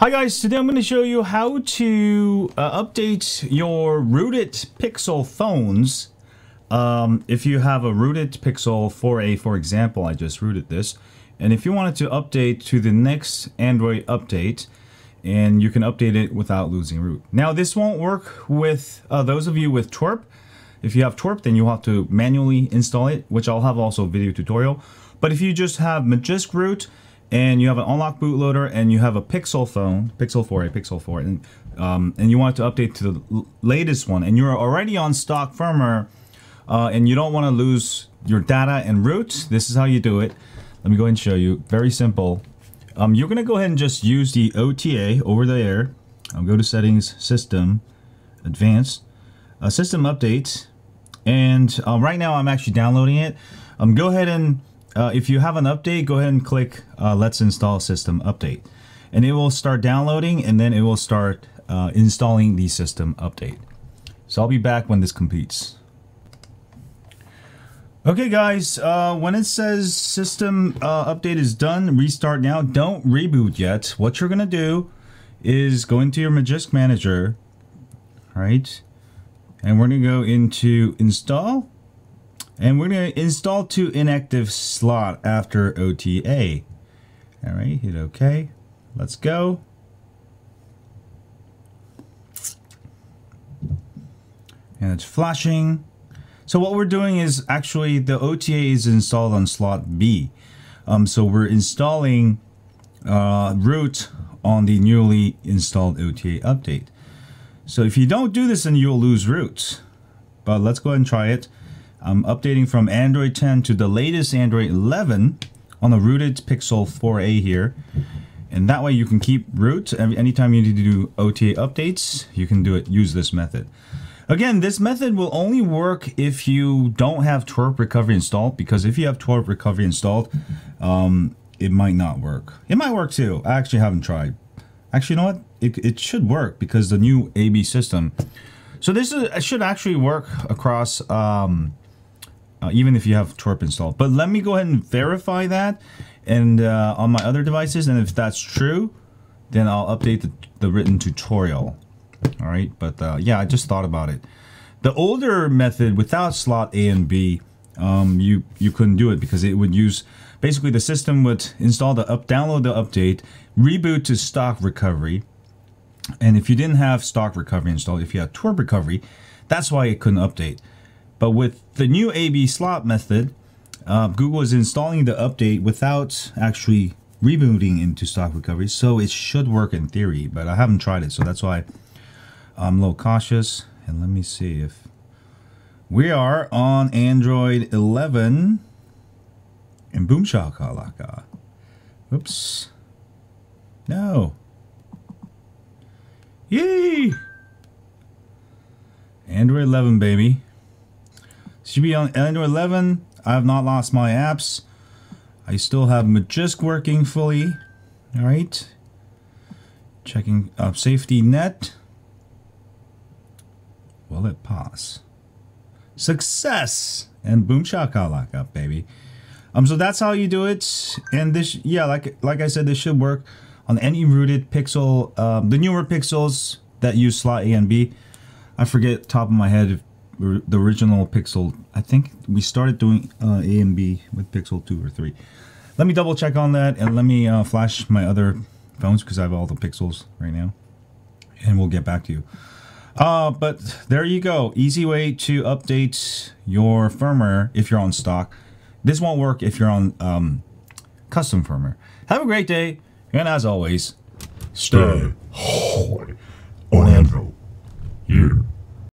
Hi guys, today I'm going to show you how to uh, update your rooted Pixel phones. Um, if you have a rooted Pixel 4a, for example, I just rooted this, and if you wanted to update to the next Android update, and you can update it without losing root. Now this won't work with uh, those of you with TWRP. If you have TWRP, then you'll have to manually install it, which I'll have also a video tutorial. But if you just have Magisk root, and you have an unlock bootloader and you have a Pixel phone, Pixel 4, a Pixel 4, and um, and you want to update to the latest one, and you're already on stock firmware, uh, and you don't want to lose your data and root, this is how you do it. Let me go ahead and show you. Very simple. Um, you're gonna go ahead and just use the OTA over there. I'll go to Settings, System, Advanced, uh, System Update, and uh, right now I'm actually downloading it. Um, go ahead and uh, if you have an update, go ahead and click uh, Let's Install System Update. And it will start downloading and then it will start uh, installing the system update. So I'll be back when this completes. Okay guys, uh, when it says system uh, update is done, restart now, don't reboot yet. What you're going to do is go into your Magisk Manager, right? And we're going to go into install and we're going to install to inactive slot after OTA. All right, hit OK. Let's go. And it's flashing. So what we're doing is actually the OTA is installed on slot B. Um, so we're installing uh, root on the newly installed OTA update. So if you don't do this, then you'll lose root. But let's go ahead and try it. I'm updating from Android 10 to the latest Android 11 on the rooted Pixel 4a here. And that way you can keep root. Anytime you need to do OTA updates, you can do it. Use this method. Again, this method will only work if you don't have TWRP recovery installed. Because if you have TWRP recovery installed, um, it might not work. It might work too. I actually haven't tried. Actually, you know what? It, it should work because the new AB system. So this is, should actually work across um, uh, even if you have TWRP installed. But let me go ahead and verify that and uh, on my other devices. And if that's true, then I'll update the, the written tutorial. All right, but uh, yeah, I just thought about it. The older method without slot A and B, um, you you couldn't do it because it would use basically the system would install the up, download the update, reboot to stock recovery, and if you didn't have stock recovery installed, if you had TWRP recovery, that's why it couldn't update. But with the new AB slot method, uh, Google is installing the update without actually rebooting into stock recovery. So it should work in theory, but I haven't tried it. So that's why I'm a little cautious. And let me see if we are on Android 11 and boom shakalaka. Oops. No. Yay! Android 11, baby. Should be on Android 11. I have not lost my apps. I still have Magisk working fully. All right. Checking up SafetyNet. Will it pass? Success! And boom shakalaka, baby. Um, so that's how you do it. And this, yeah, like like I said, this should work on any rooted Pixel. Um, the newer Pixels that use slot A and B. I forget top of my head the original Pixel. I think we started doing uh, A and B with Pixel 2 or 3. Let me double check on that and let me uh, flash my other phones because I have all the Pixels right now. And we'll get back to you. Uh, but there you go. Easy way to update your firmware if you're on stock. This won't work if you're on um, custom firmware. Have a great day. And as always, stay